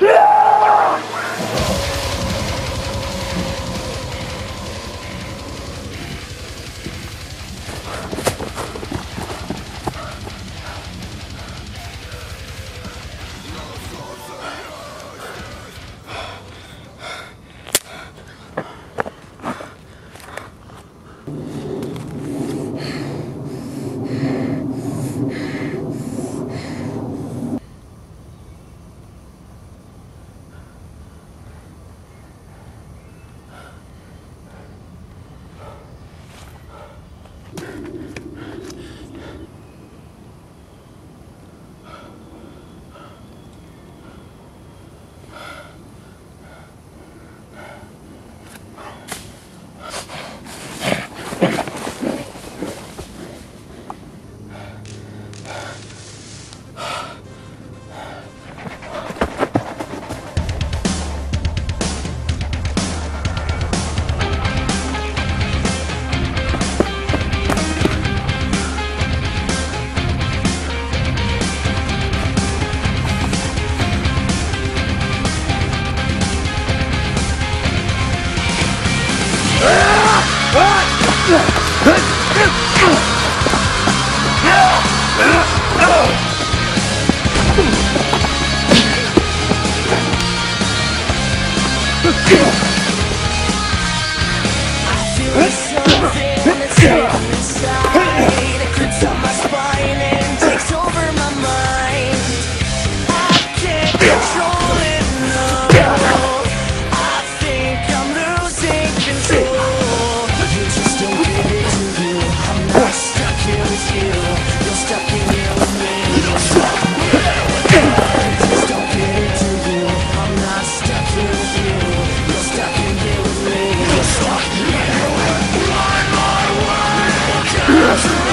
Yeah!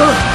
Ugh.